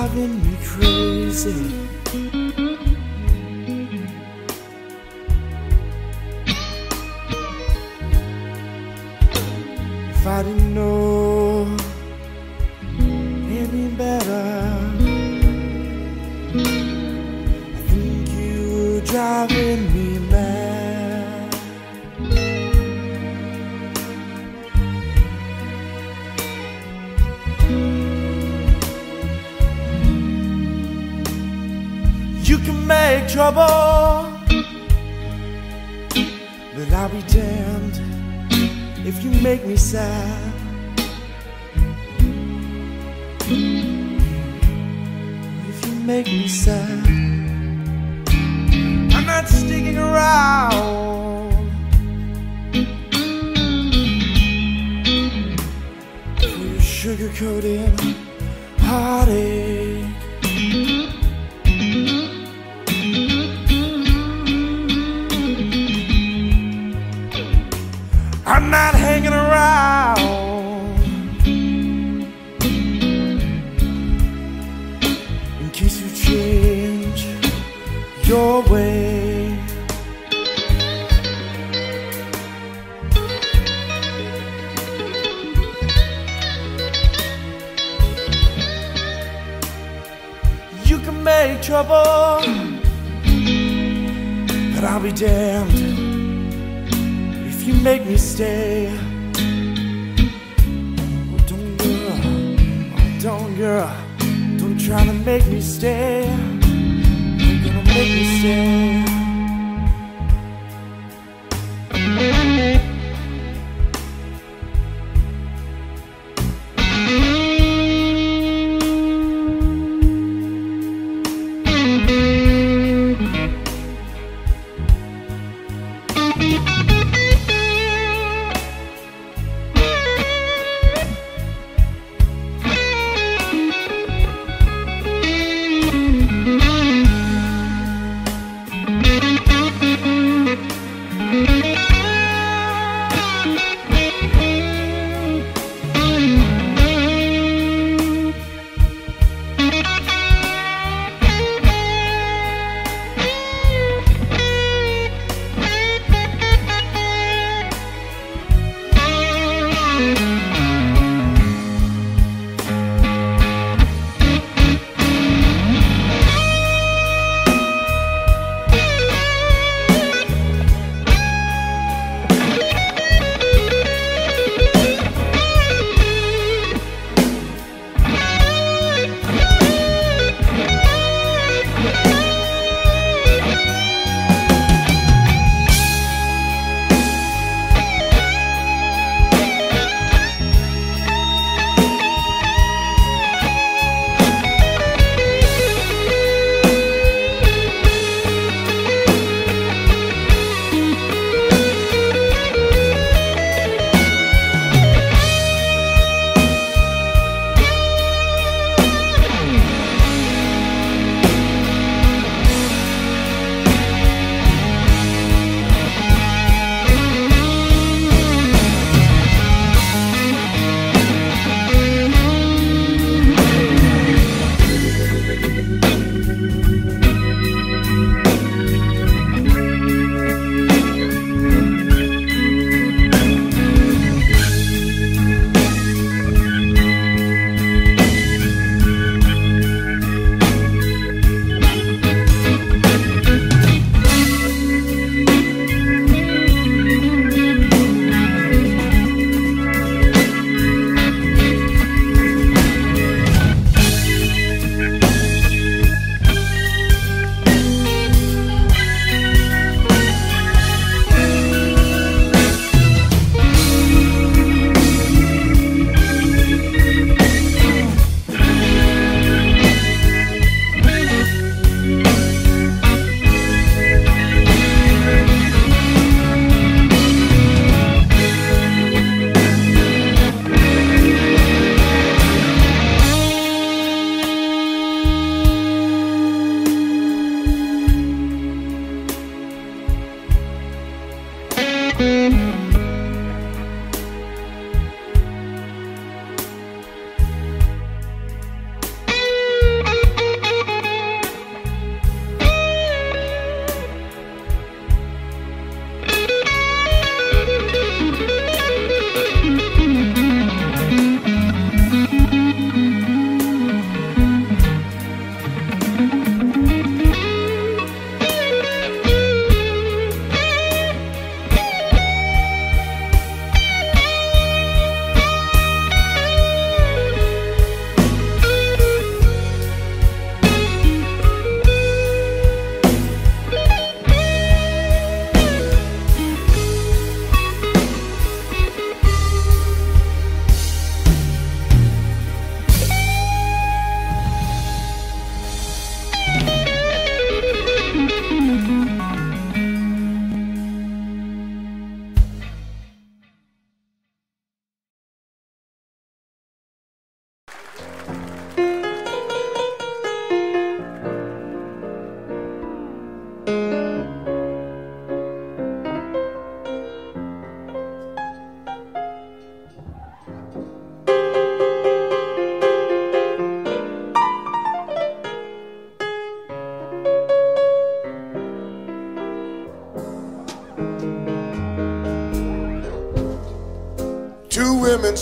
driving me crazy.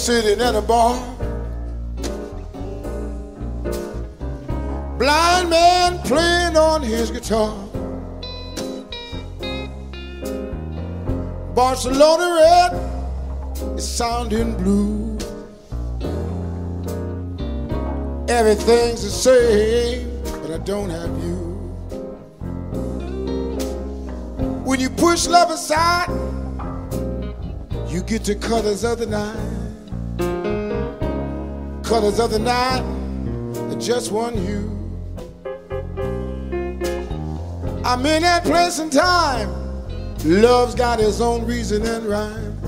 Sitting at a bar. Blind man playing on his guitar. Barcelona red is sounding blue. Everything's the same, but I don't have you. When you push love aside, you get the colors of the night. Colors of the night, just one hue. I'm in that place and time. Love's got its own reason and rhyme.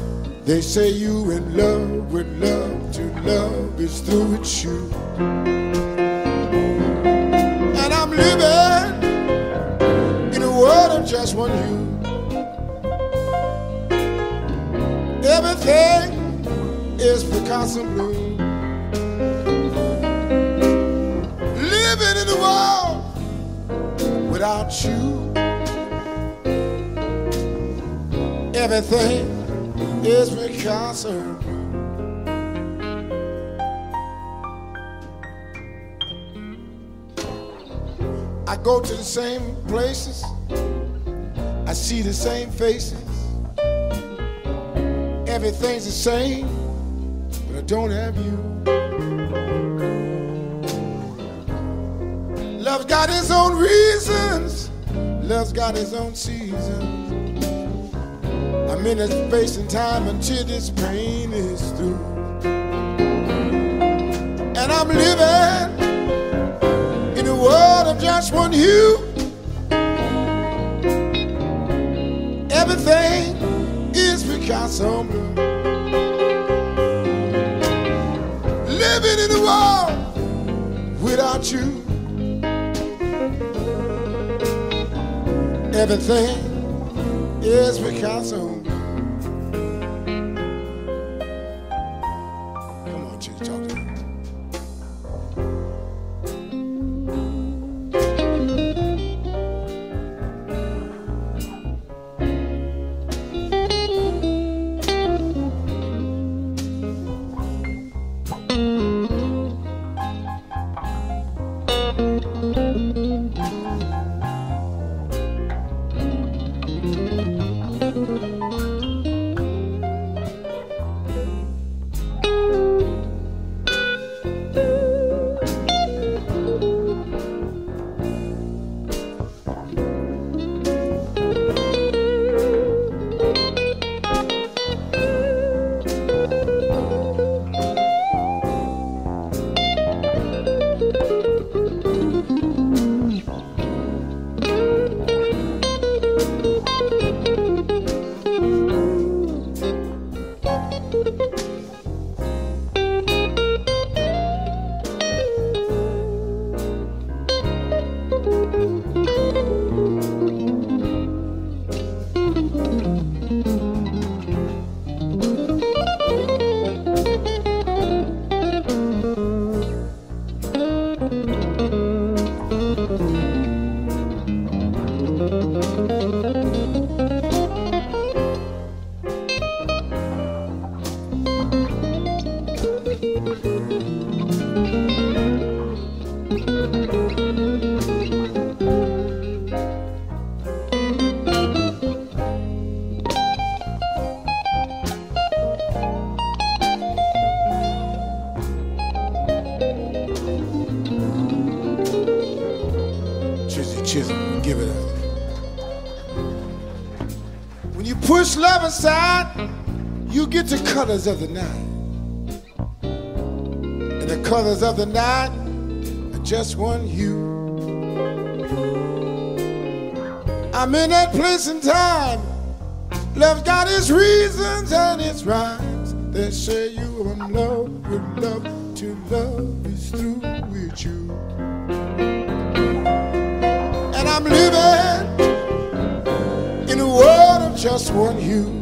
They say you in love with love to love is through with you. And I'm living in a world of just one you. Everything is Picasso blue. Everything is Picasso. I go to the same places. I see the same faces. Everything's the same, but I don't have you. Love's got its own reasons. Love's got its own seasons. I'm in this space and time until this pain is through. And I'm living in a world of just one hue. Everything is Picasso blue. Living in a world without you. Everything is Picasso. Colors of the night. And the colors of the night are just one hue. I'm in that place and time. Love's got its reasons and its rhymes. They say you are in love with love to love is through with you. And I'm living in a world of just one hue.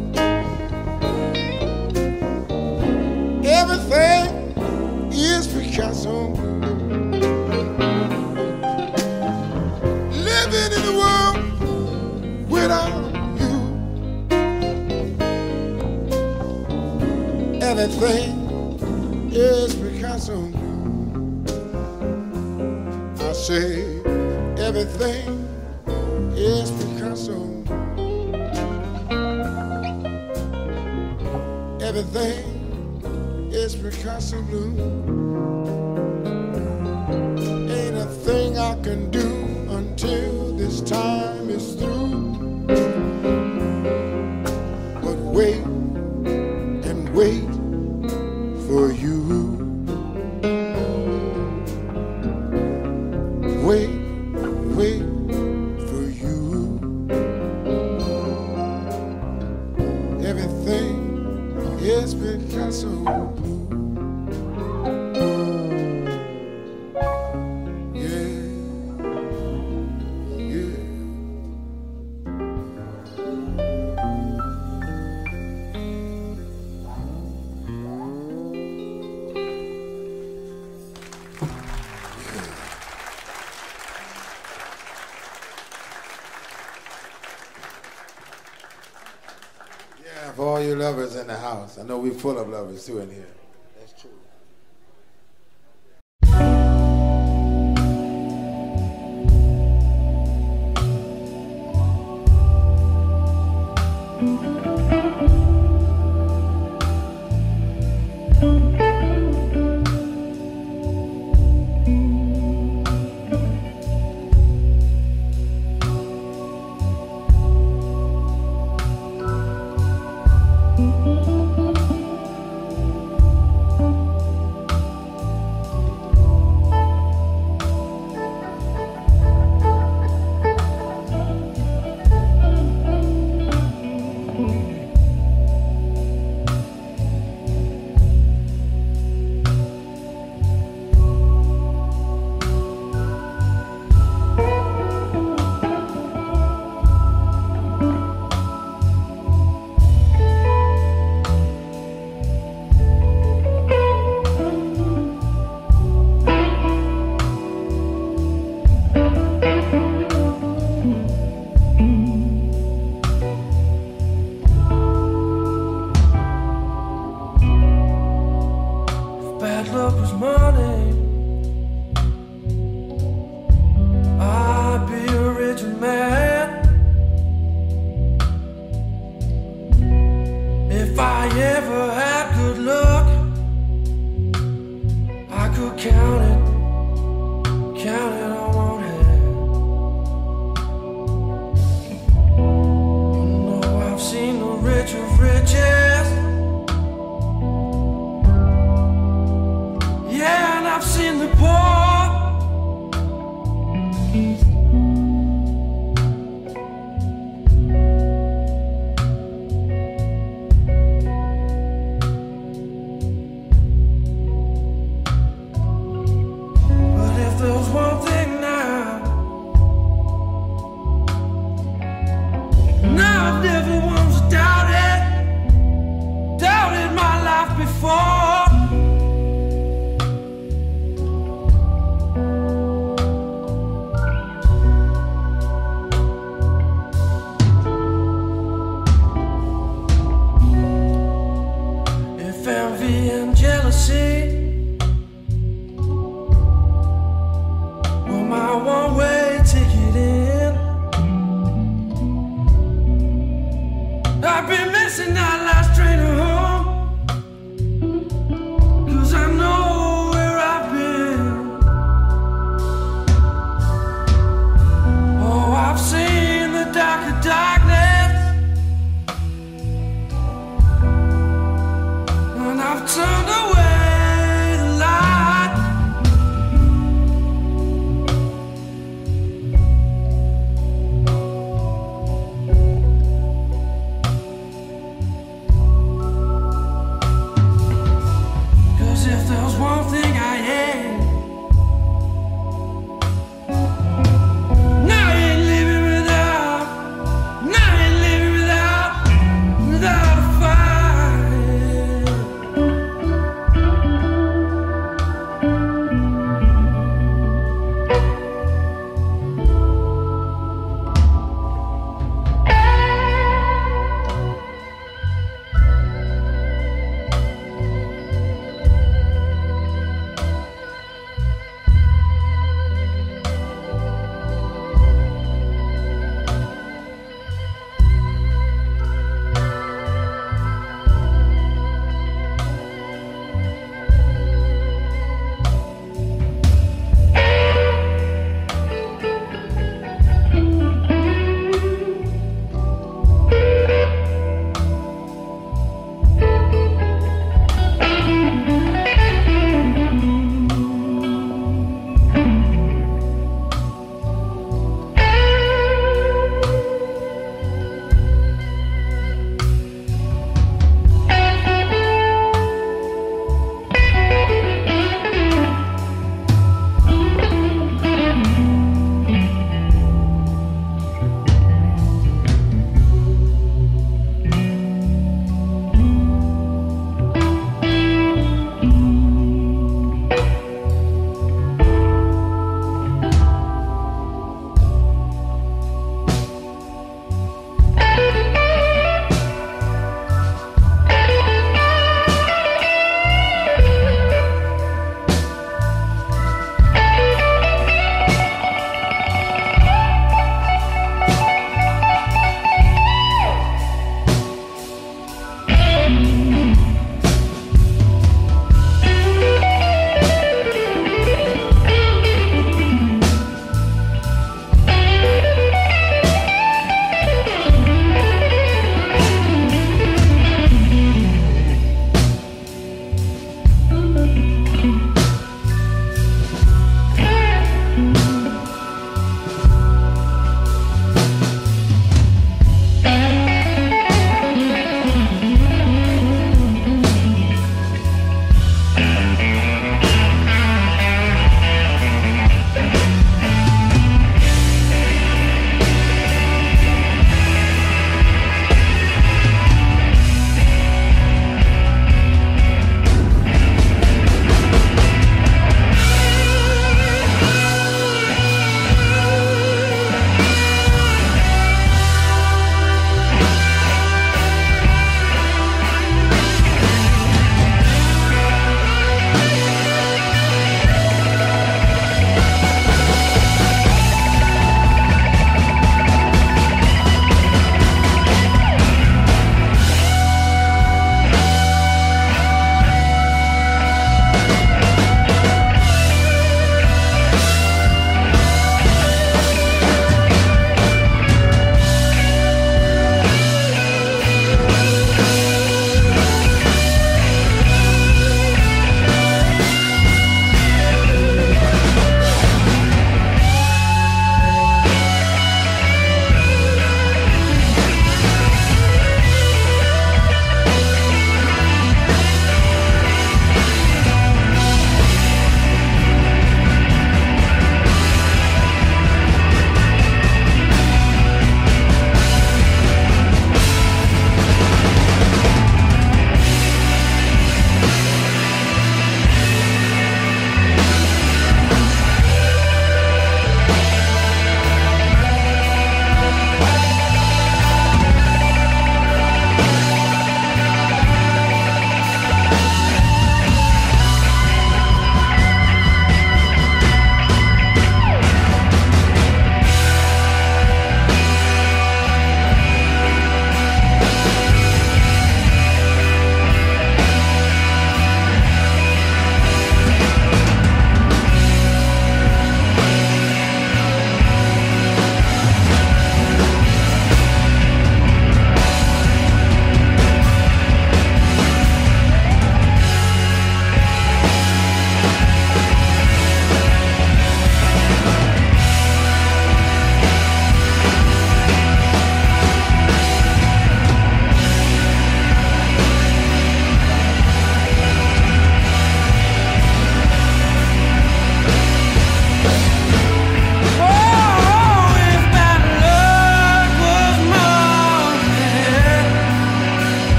everything is Picasso. Everything is Picasso blue. Ain't a thing I can do until this time is through. I know we're full of love and still in here.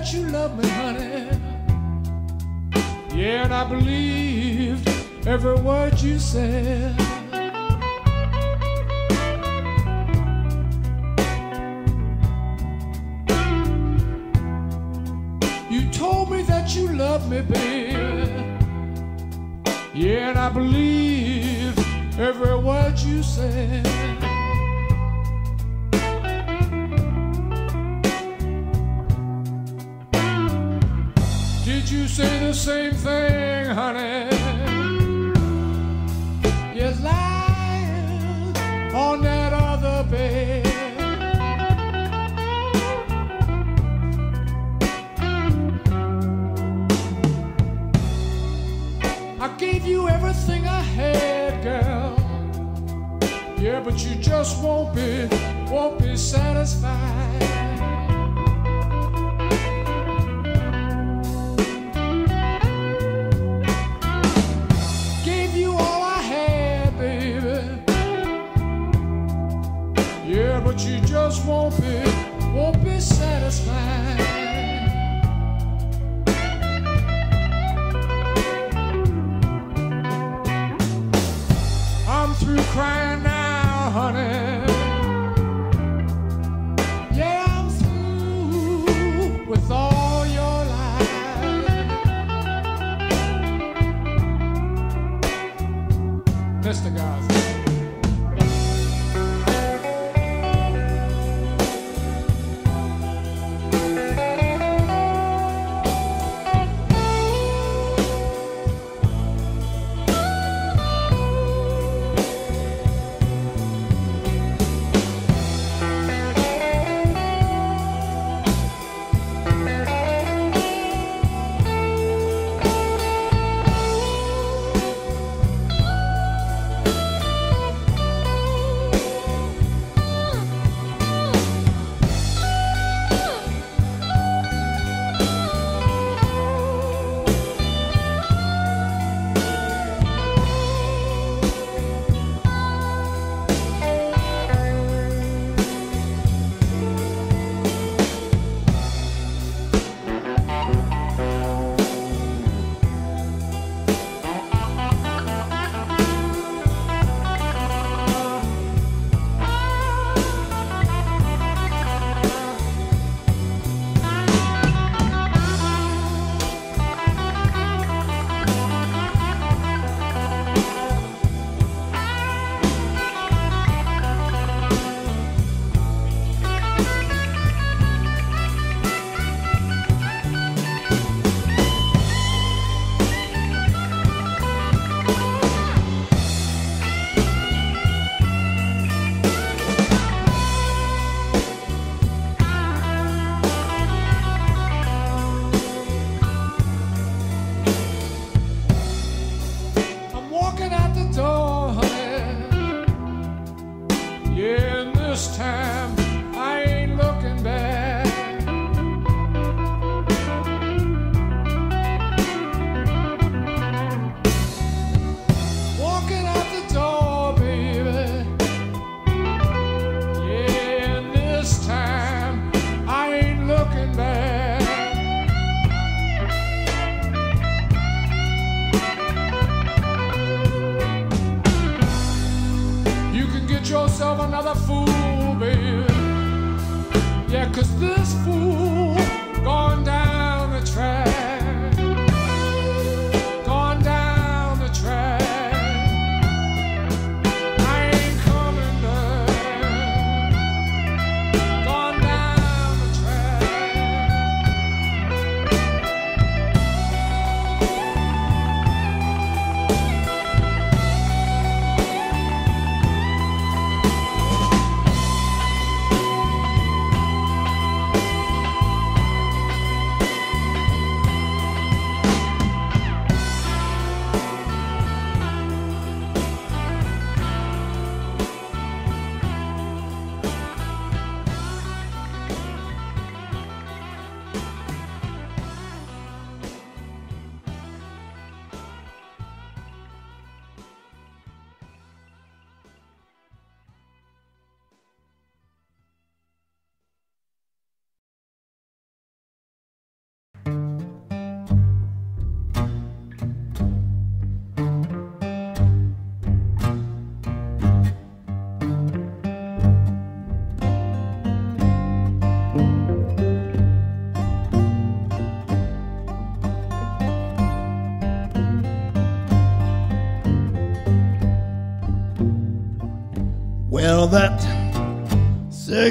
that you love me, honey. Yeah, and I believed every word you said. You told me that you love me, baby. Yeah, and I believed every word you said.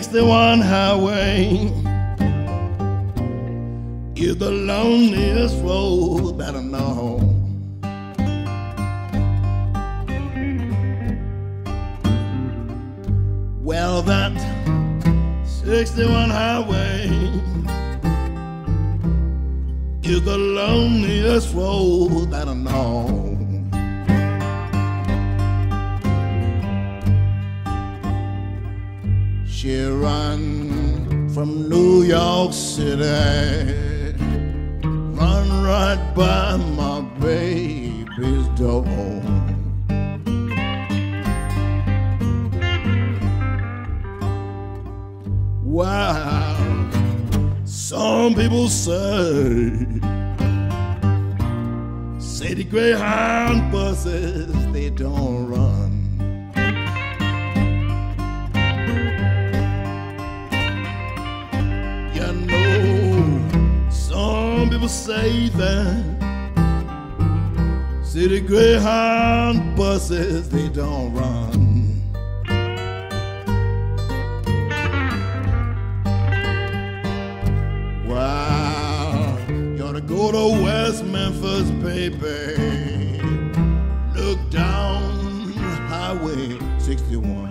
61 highway is the loneliest road that I know. Well, that 61 highway is the loneliest road that I know. York City, run right by my baby's door. Wow, some people say, the Greyhound buses they don't run. Say that city Greyhound buses they don't run. Wow, you ought to go to West Memphis, baby. Look down Highway 61.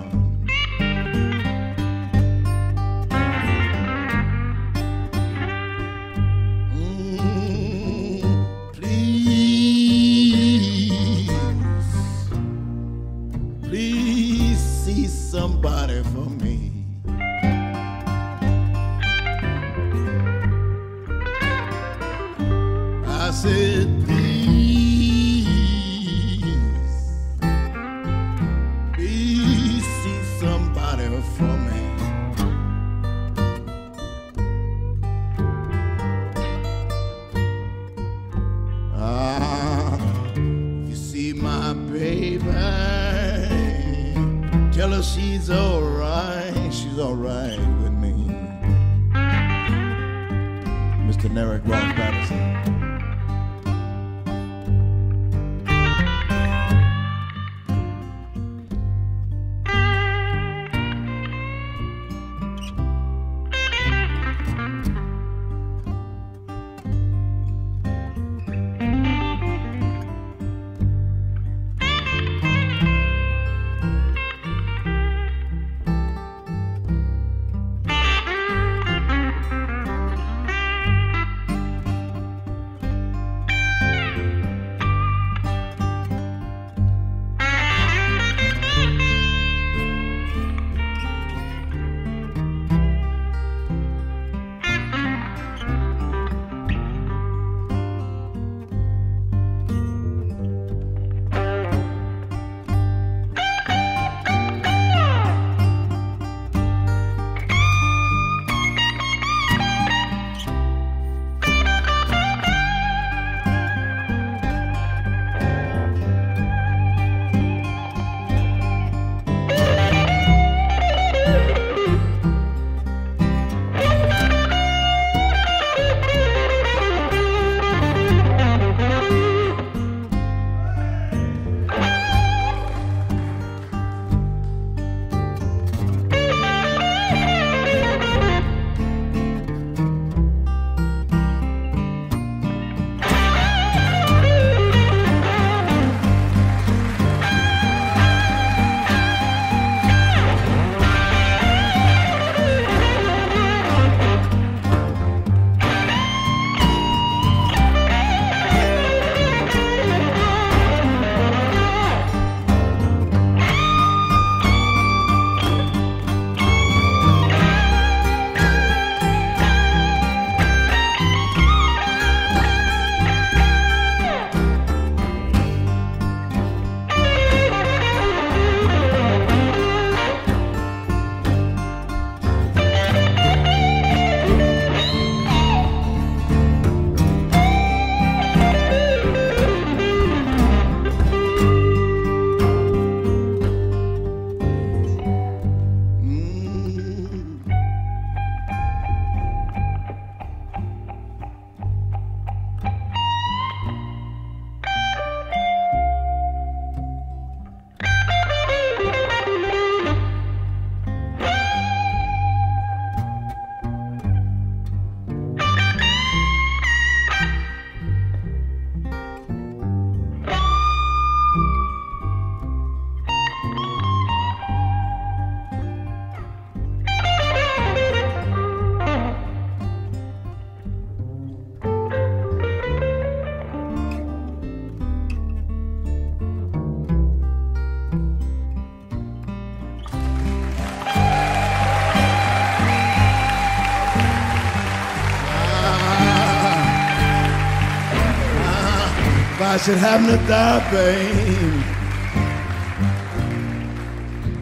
Should happen to die, babe.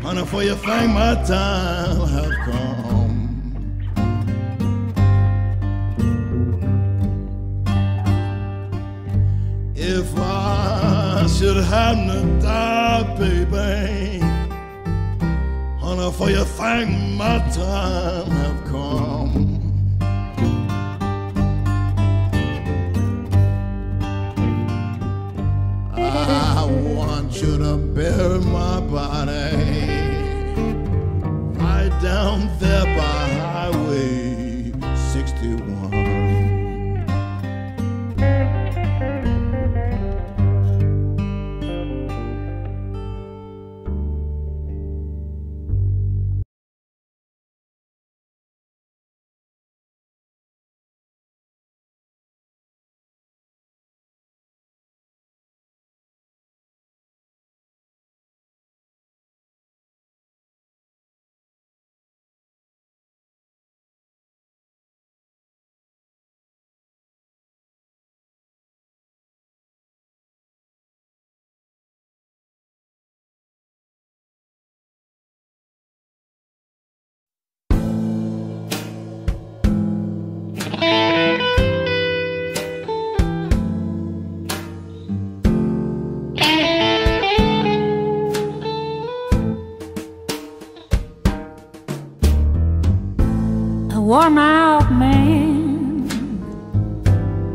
Honey, for you think my time have come. If I should happen to die, baby, honey, for you think my time my worn out man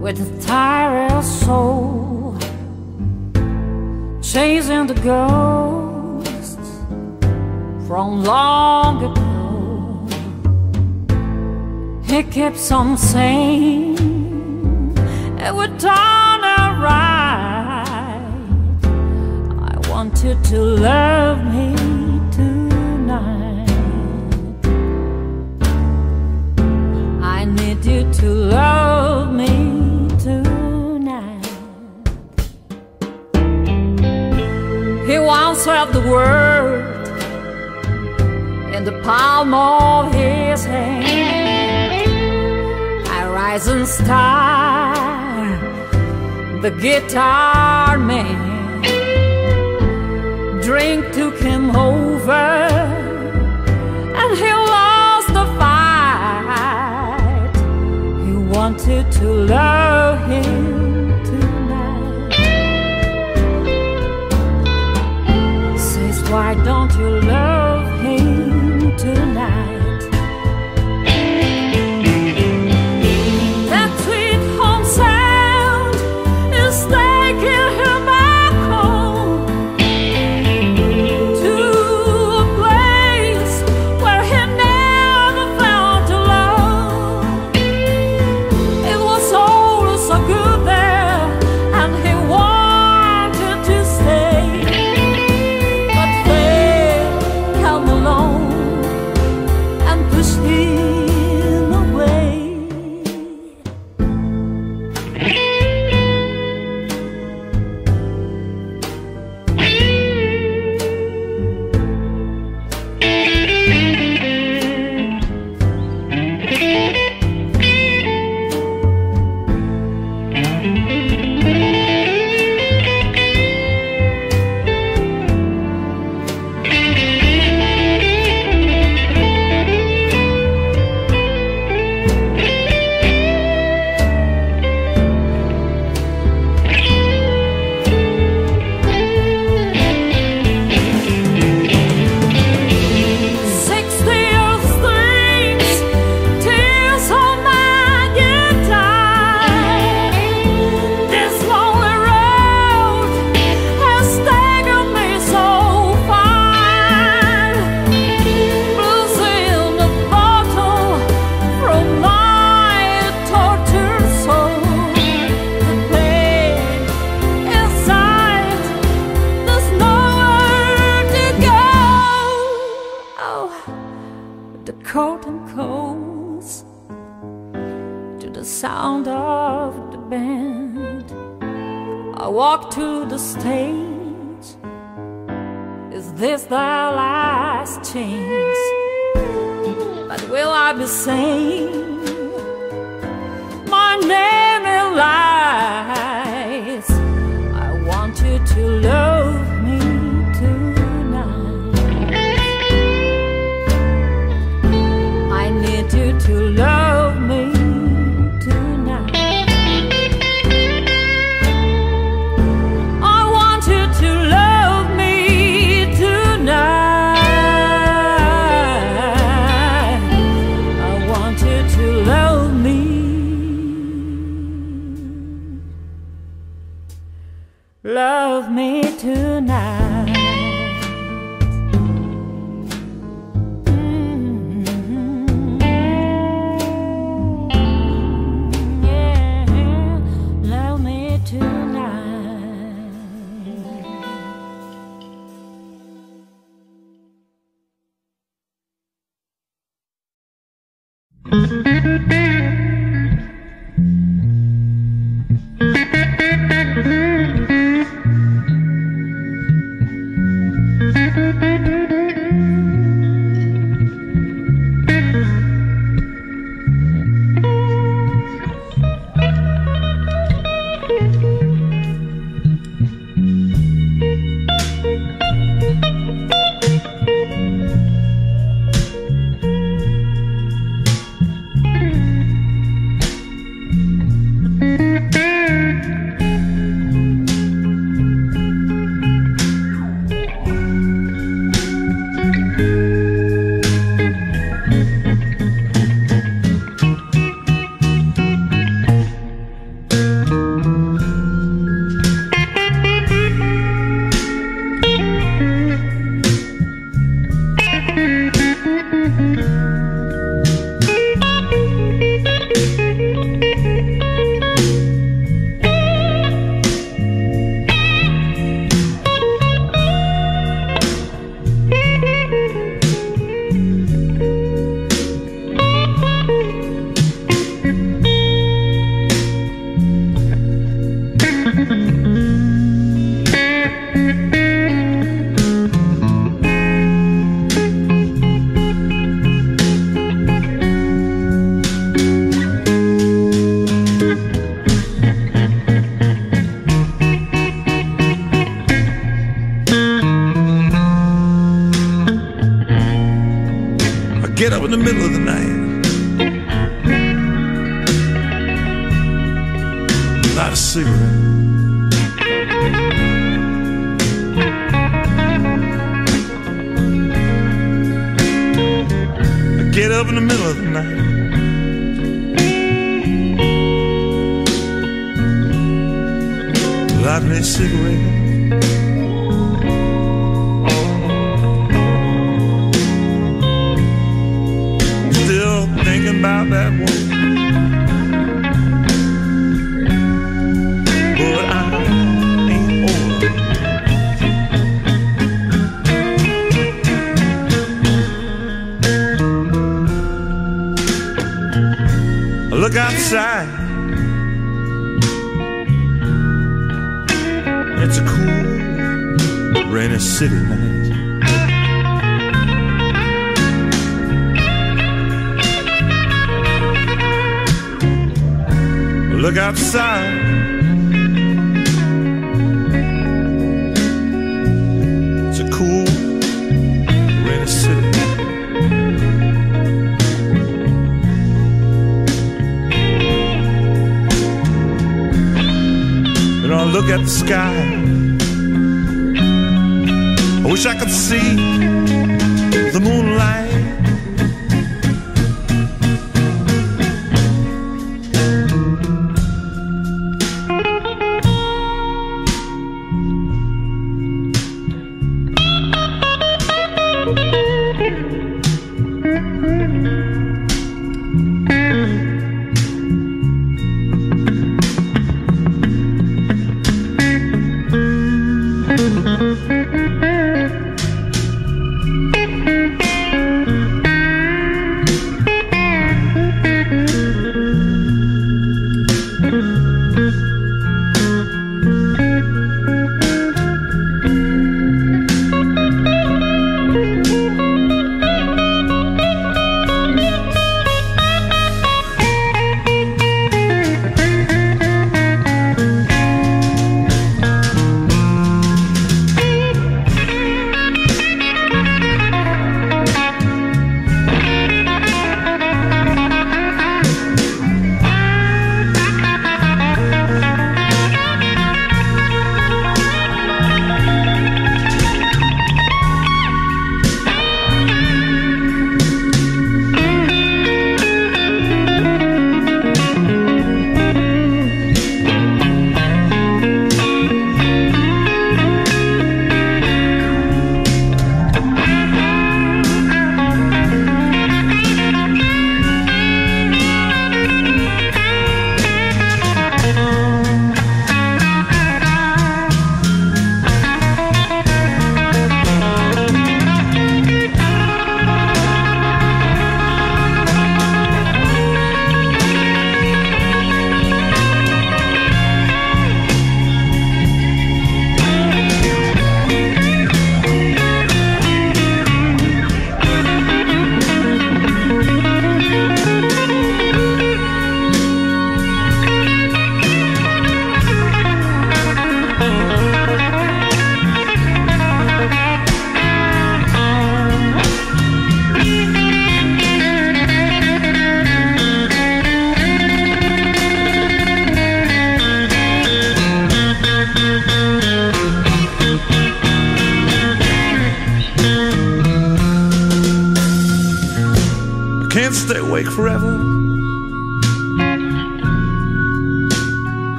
with a tired soul, chasing the ghosts from long ago. He keeps on saying it would turn out right. I want you to love me to love me tonight. He once held the world in the palm of his hand. A rising star, the guitar man. Drink took him over wanted to love him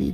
she.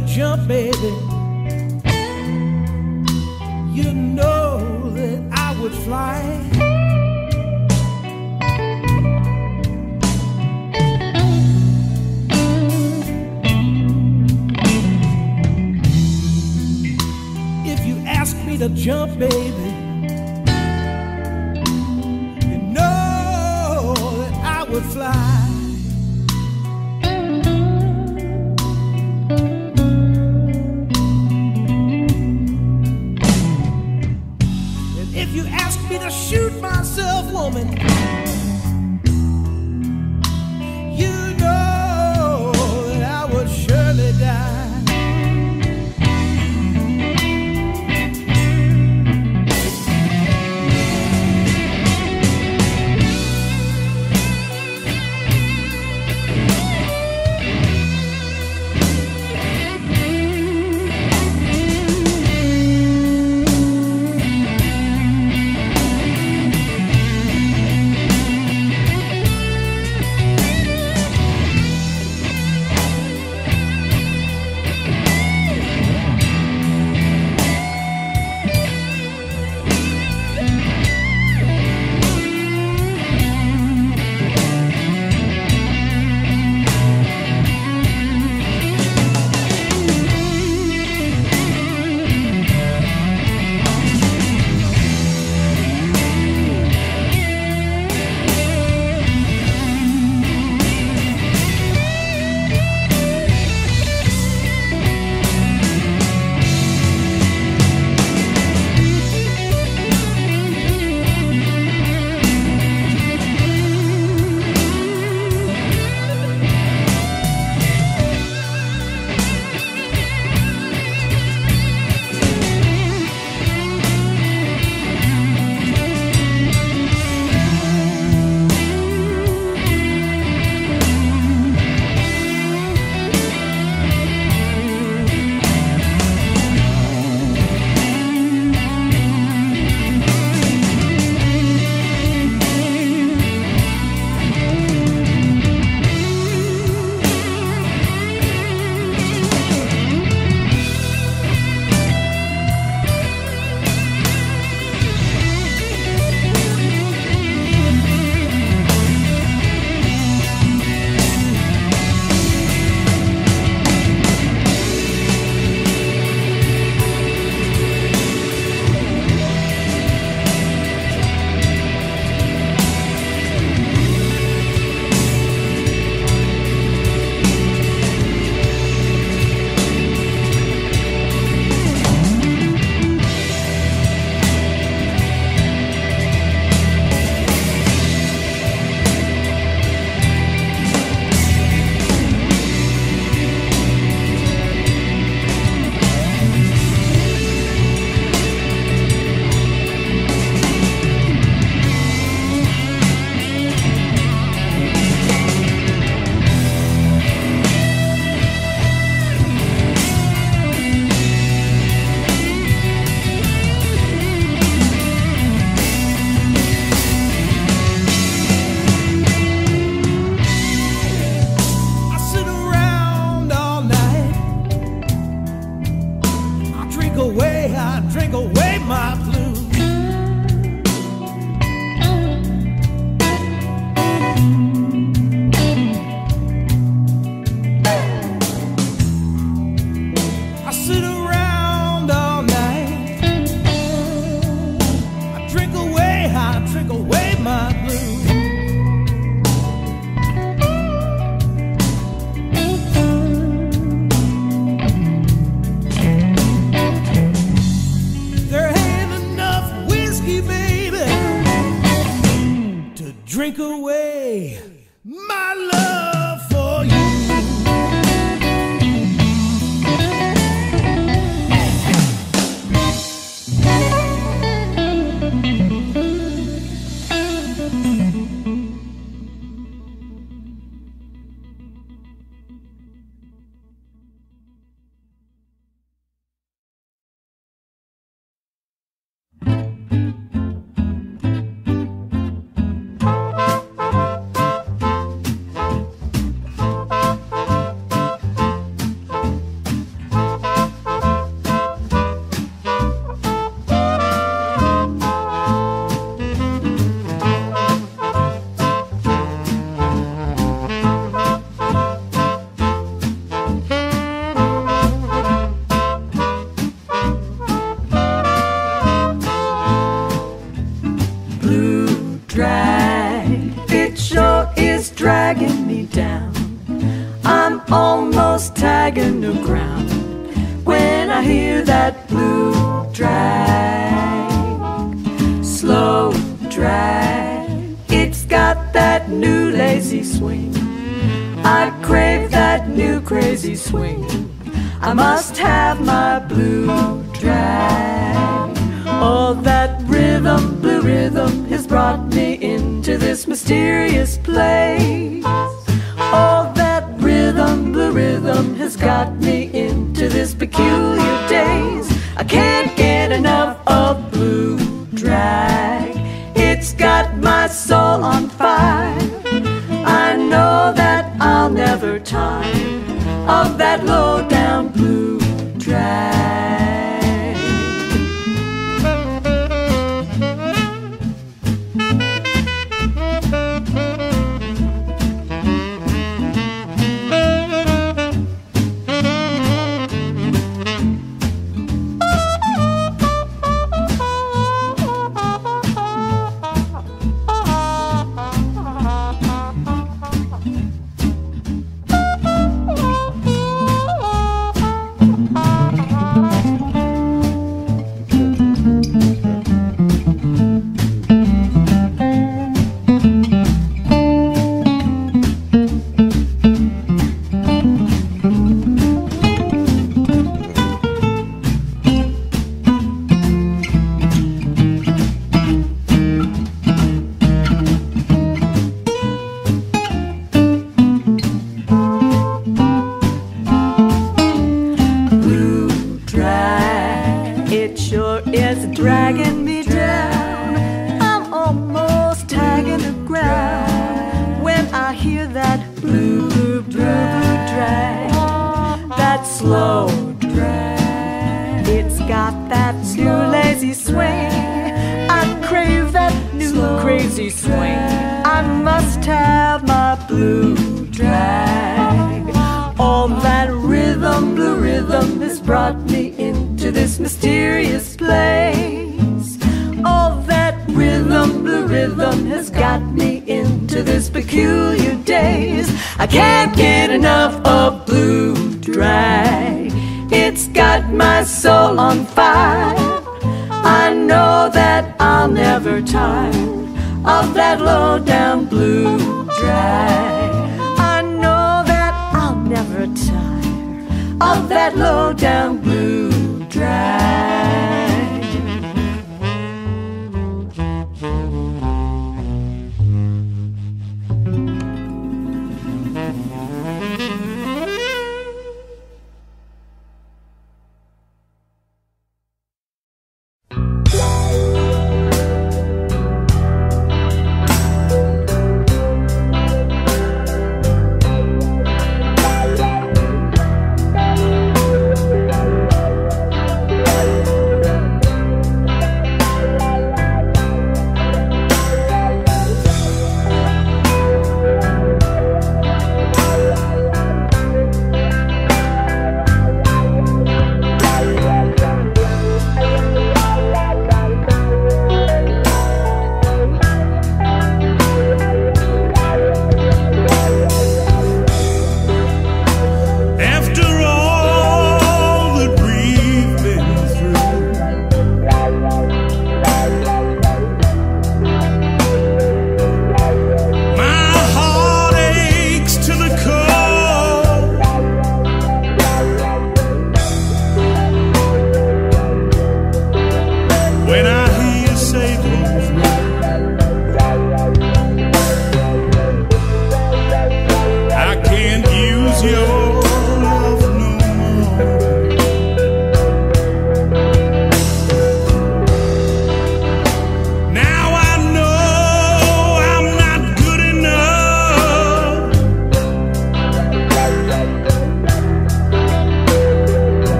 Jump, baby,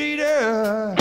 mistreater.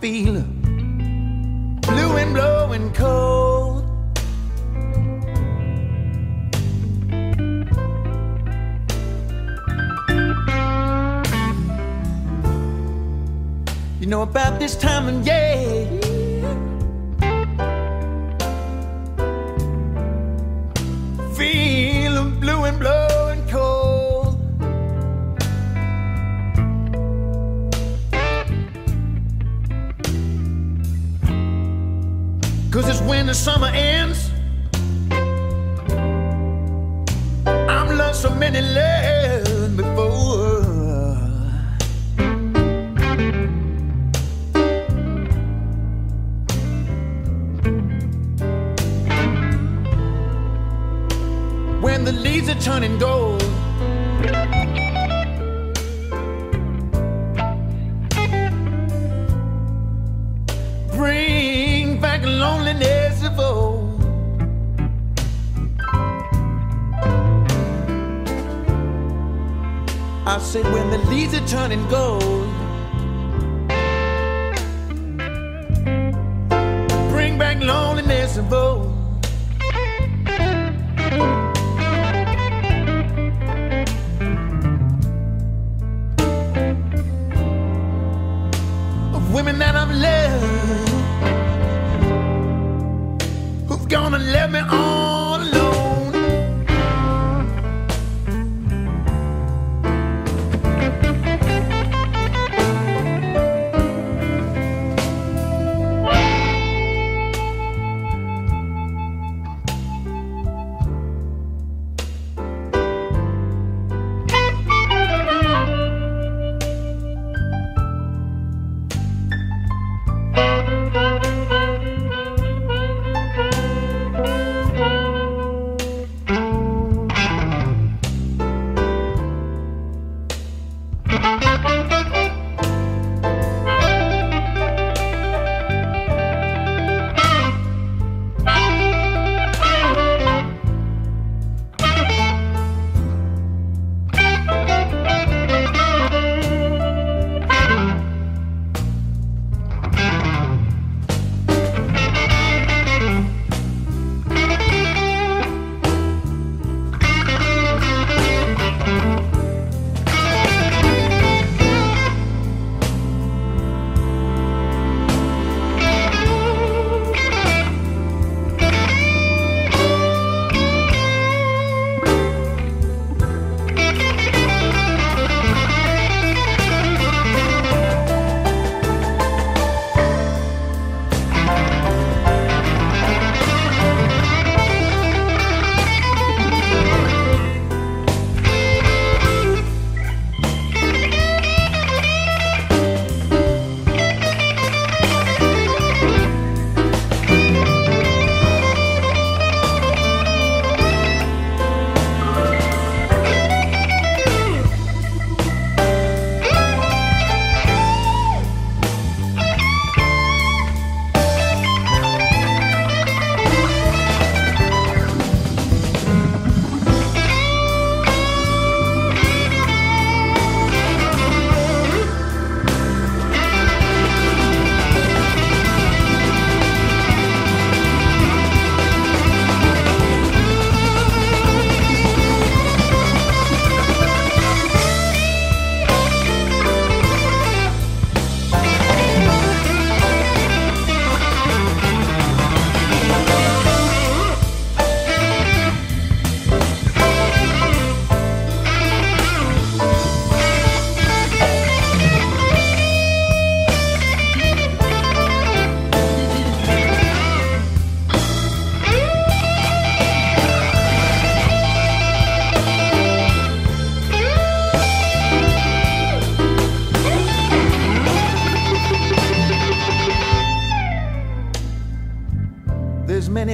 feeling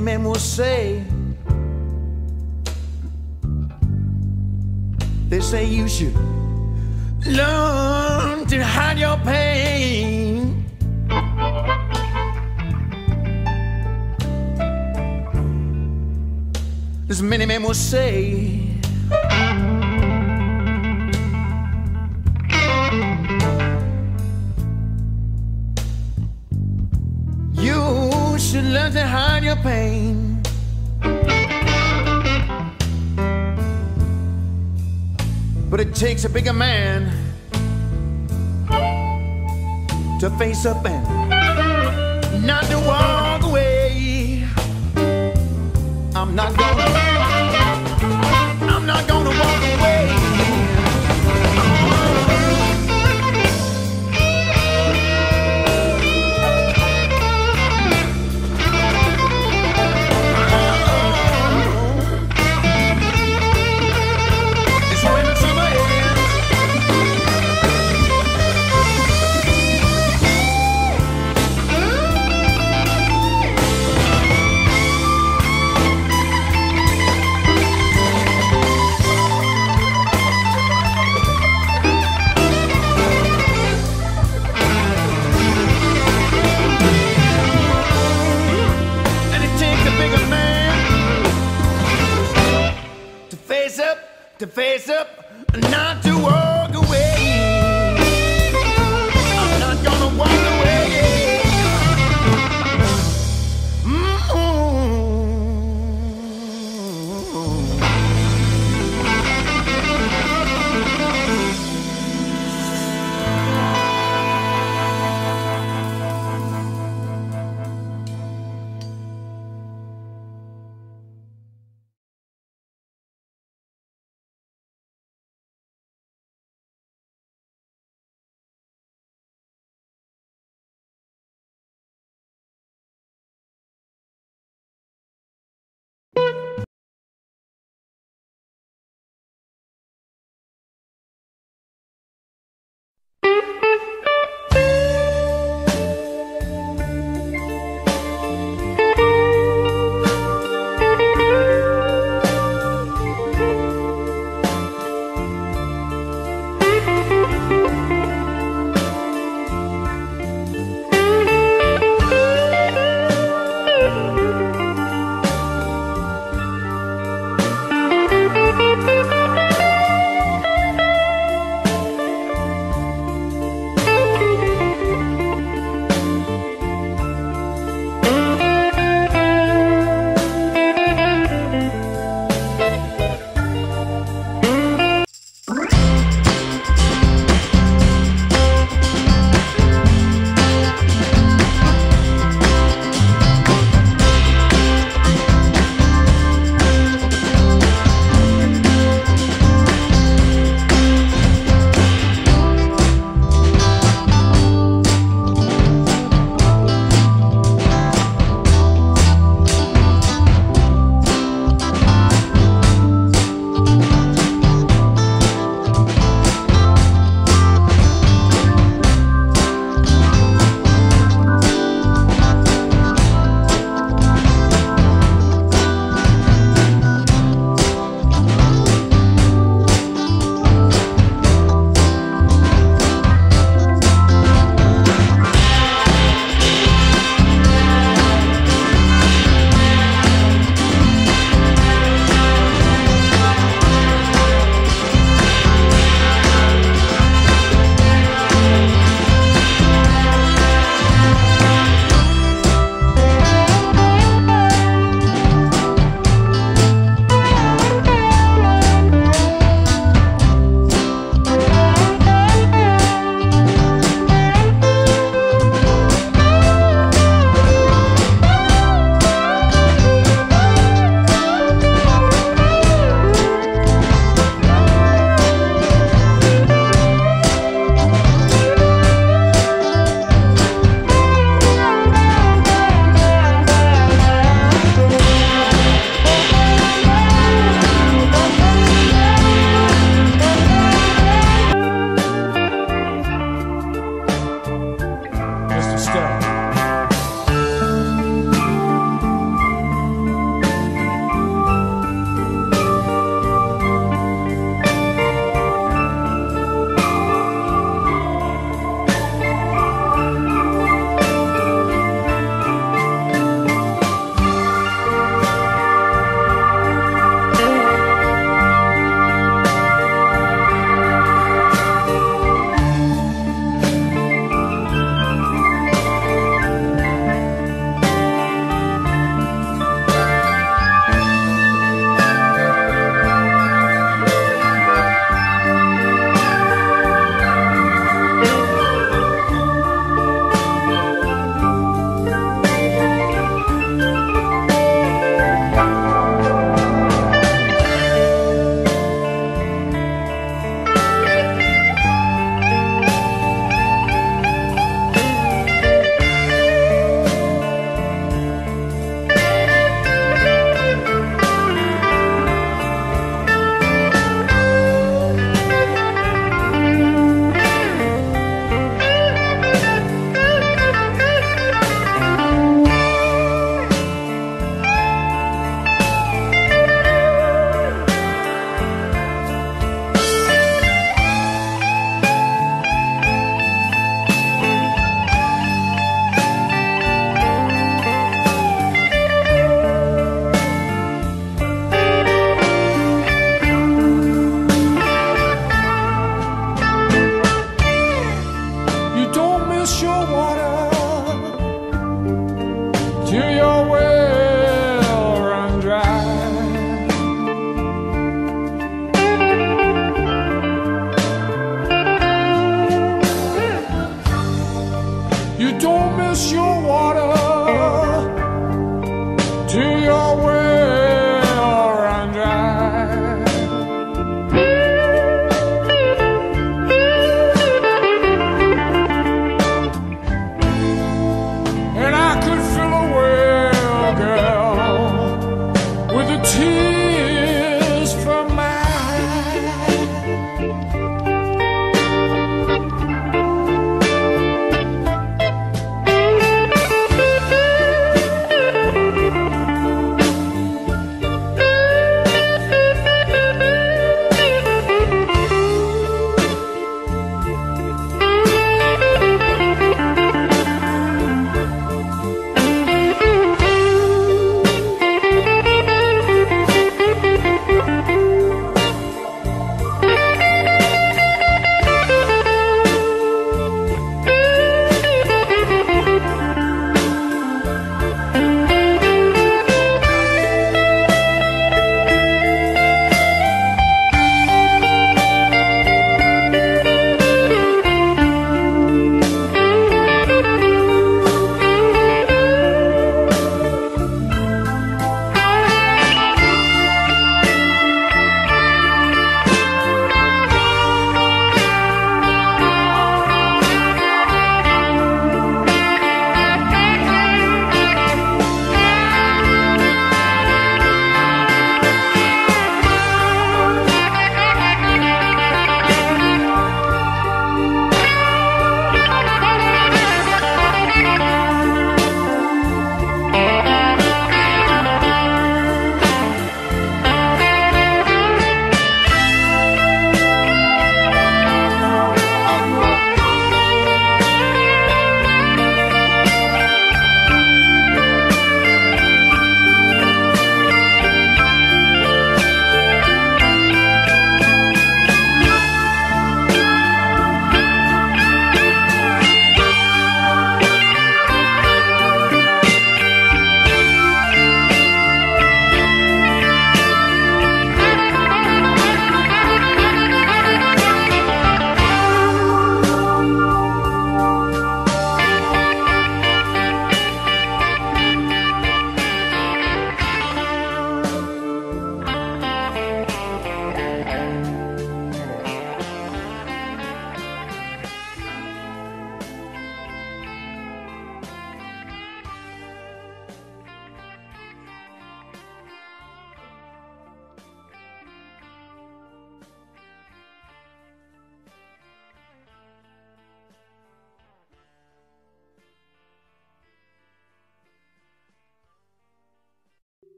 many men will say, they say you should learn to hide your pain. As many men will say, to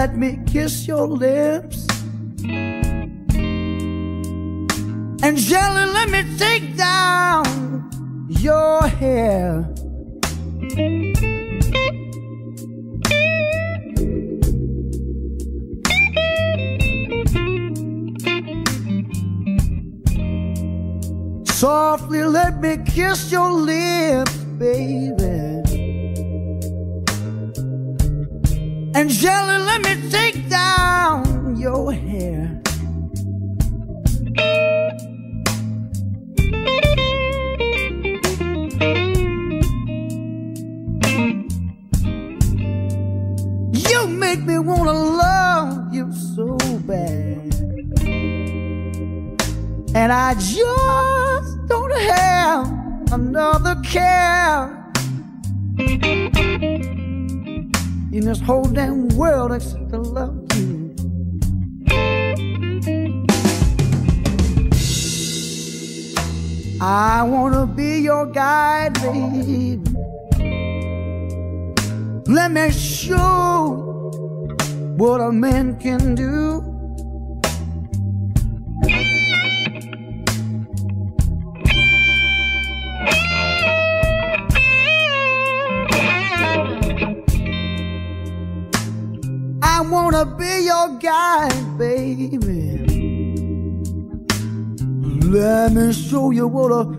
let me kiss your lips. Show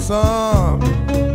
Circle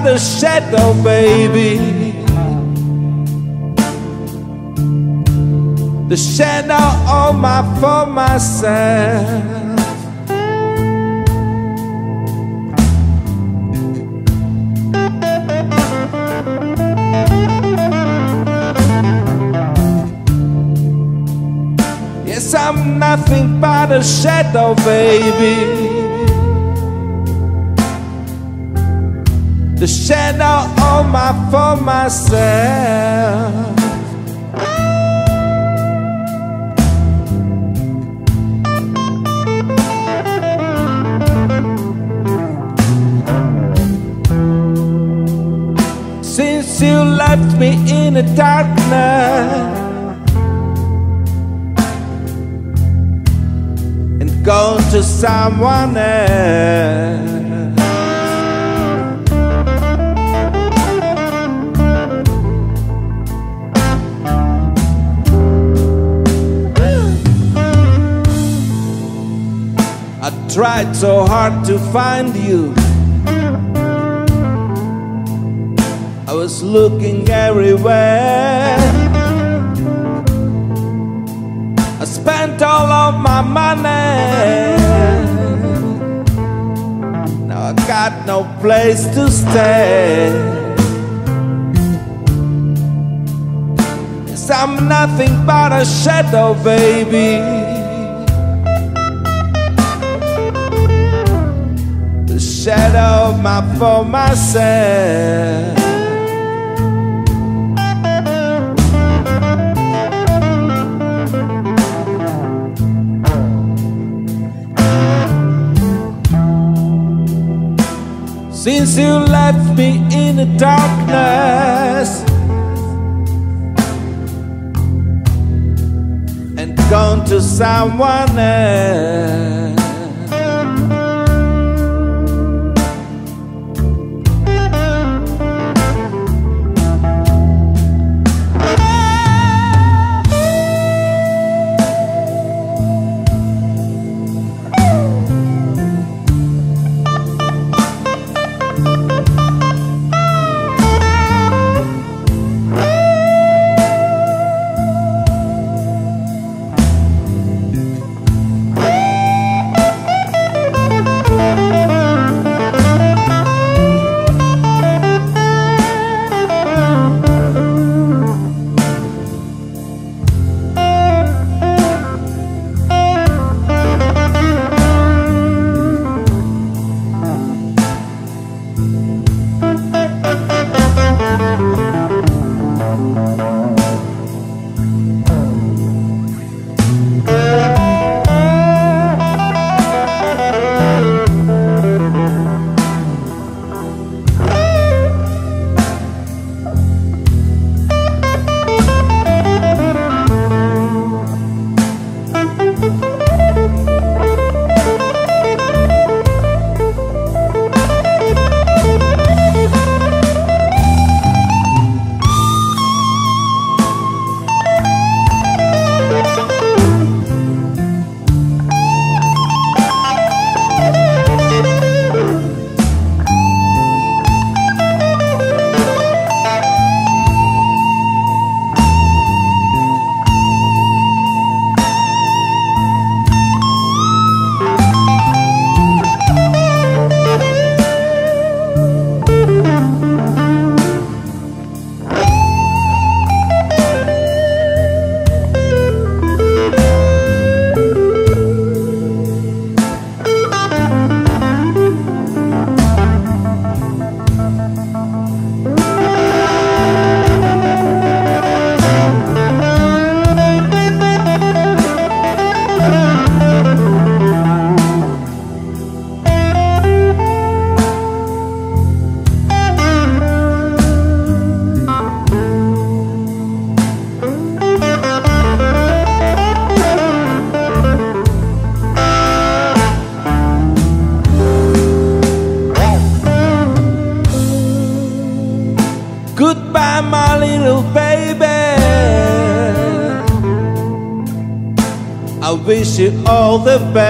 but a shadow, baby. The shadow of my for myself. Yes, I'm nothing but a shadow, baby. Shadow of my for myself. Since you left me in the darkness. and go to someone else. Tried so hard to find you. I was looking everywhere. I spent all of my money. Now I got no place to stay. I'm nothing but a shadow, baby. Shadow my for myself. Since you left me in the darkness and gone to someone else. All the best.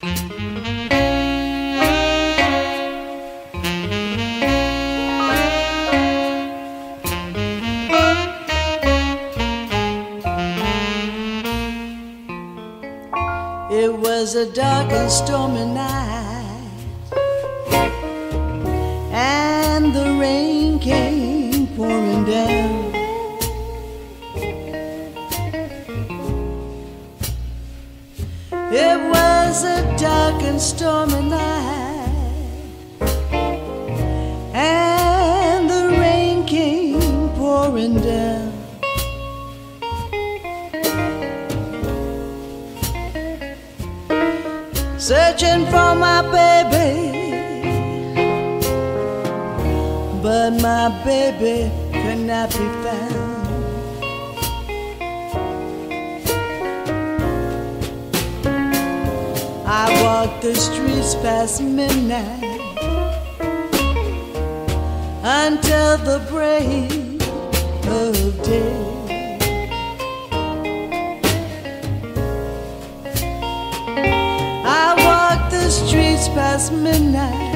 It was a dark and stormy night. dark and stormy night. And the rain came pouring down. Searching for my baby. But my baby could not be found. I walk the streets past midnight until the break of day. I walk the streets past midnight.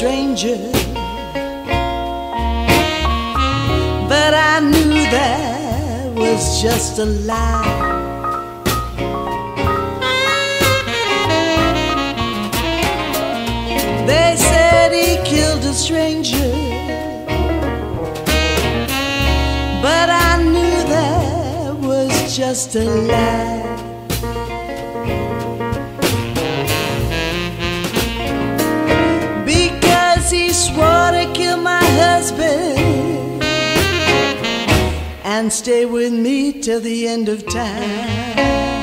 Stranger. But I knew that was just a lie. They said he killed a stranger. But I knew that was just a lie. And stay with me till the end of time.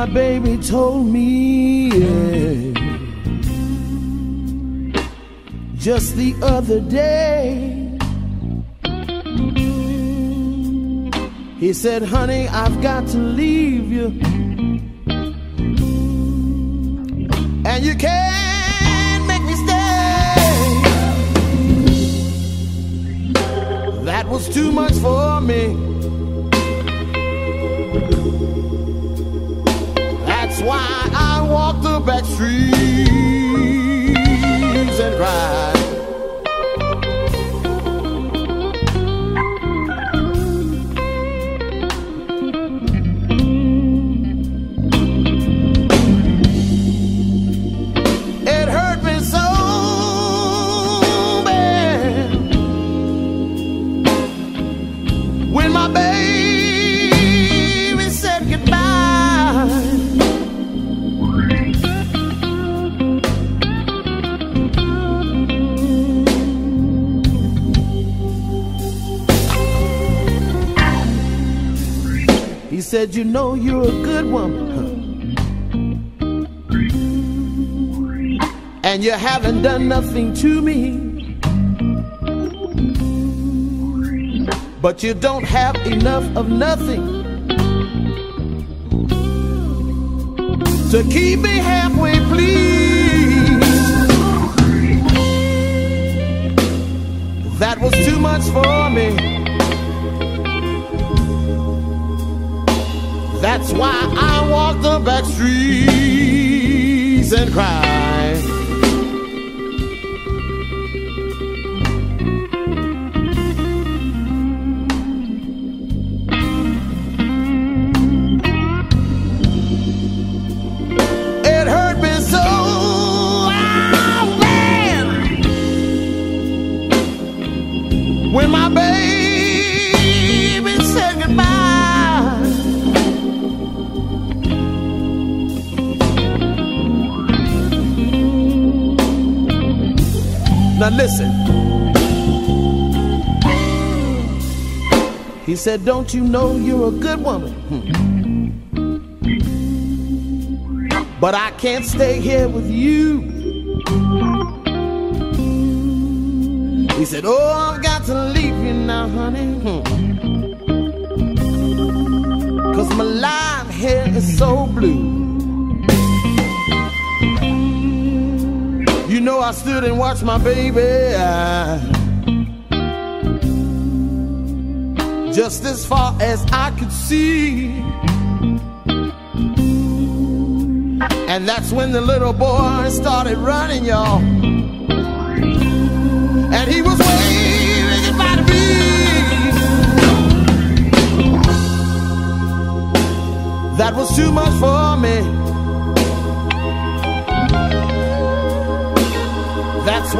My baby told me yeah, just the other day. He said, honey, I've got to leave you. And you can't make me stay. That was too much for me. The you're a good woman. And you haven't done nothing to me. But you don't have enough of nothing to keep me halfway pleased. That was too much for me. That's why I walk the back streets and cry. Listen. He said, Don't you know you're a good woman? Hmm. But I can't stay here with you. He said, Oh, I've got to leave you now, honey. Hmm. Cause my live hair is so blue. I stood and watched my baby. Just as far as I could see. And that's when the little boy started running, y'all. And he was waving goodbye to me. That was too much for me.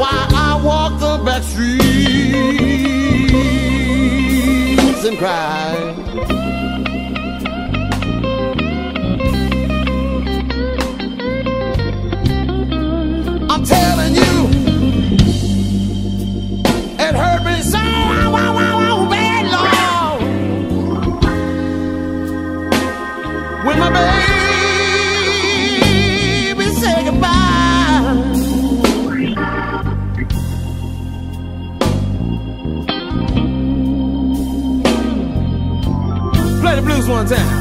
Why I walk the back streets and cry. One time.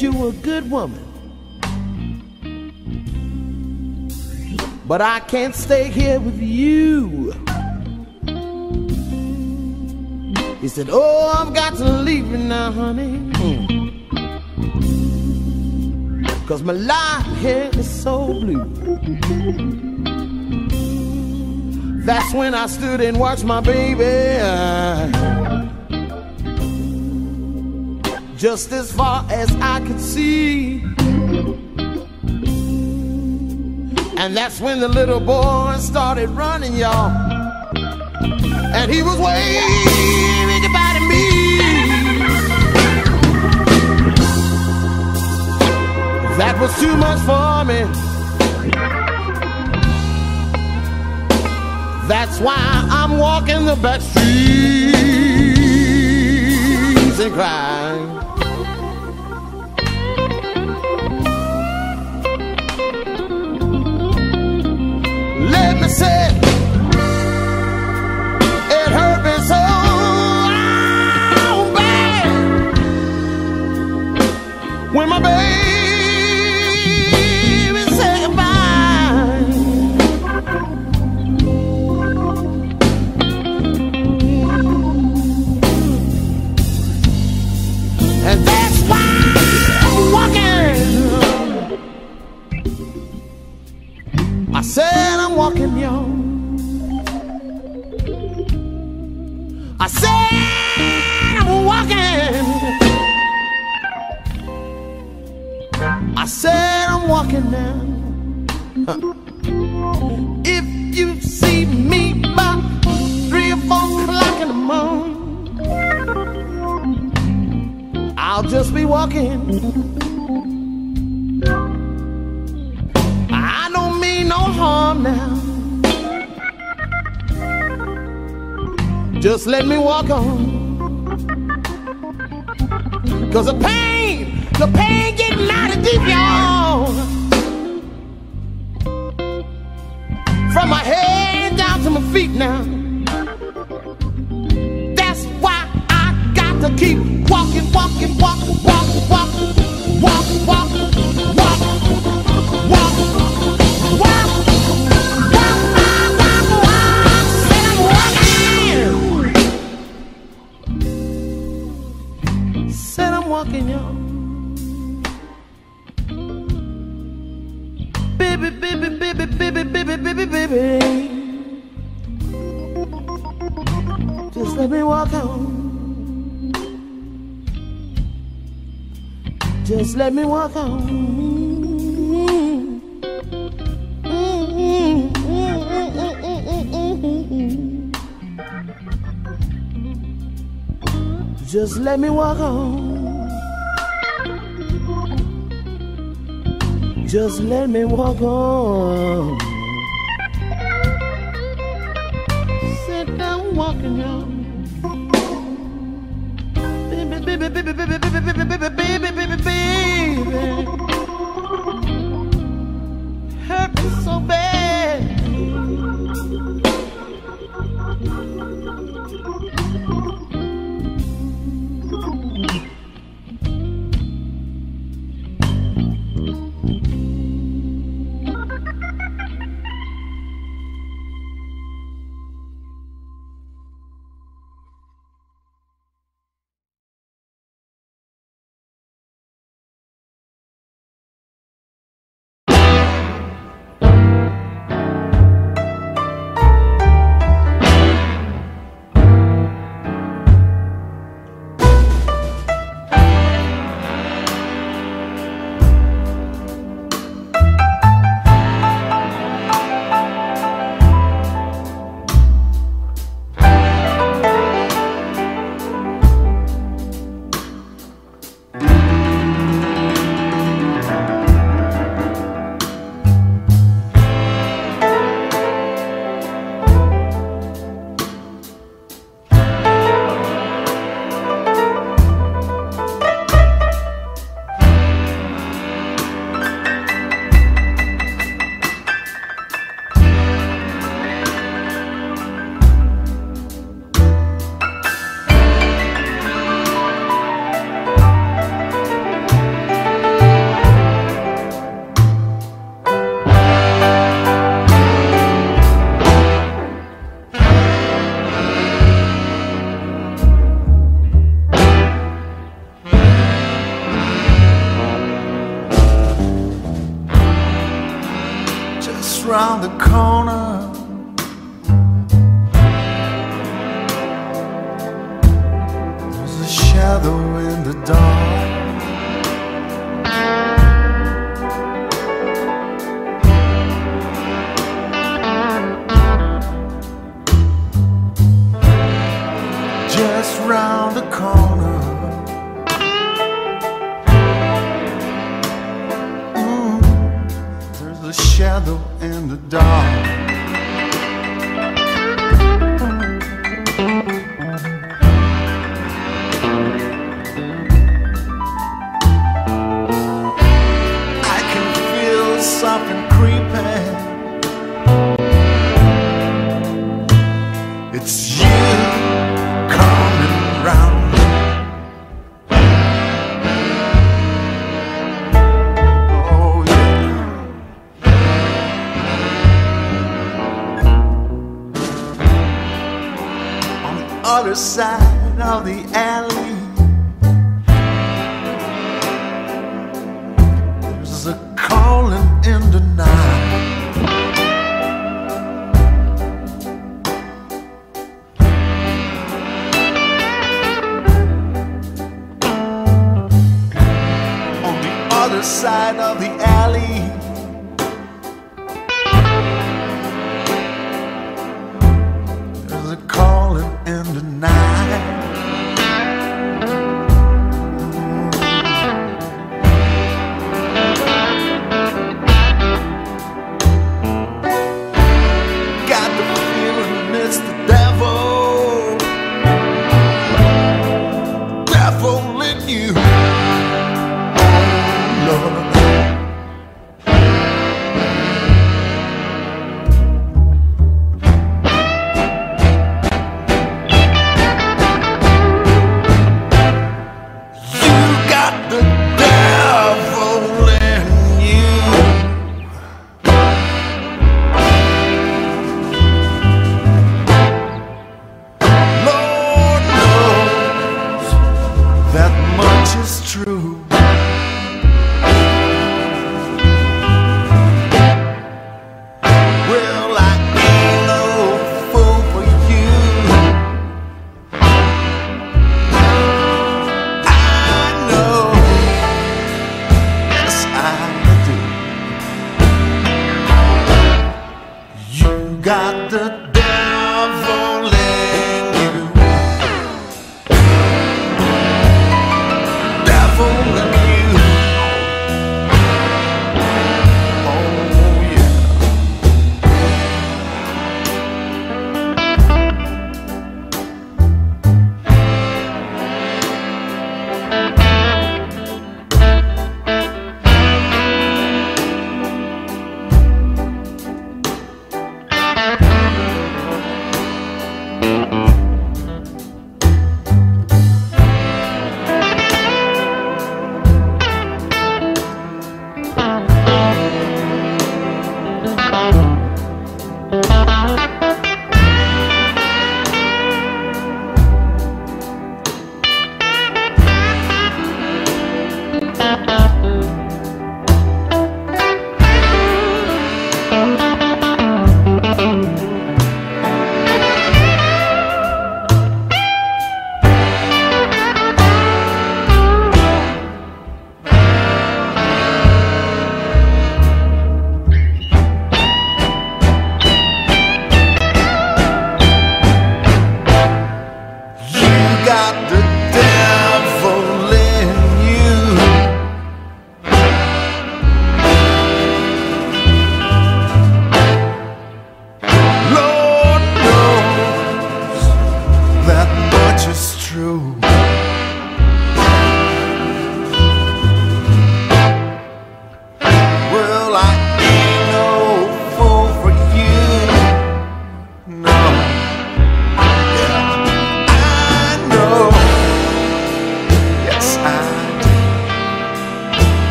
You a good woman. But I can't stay here with you. He said, Oh, I've got to leave you now, honey. Hmm. Cause my life here is so blue. That's when I stood and watched my baby. Just as far as I could see. And that's when the little boy started running, y'all. And he was waving goodbye to me. That was too much for me. That's why I'm walking the back streets and crying. Just let me walk on. Just let me walk on. Just let me walk on. Side